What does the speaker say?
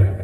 you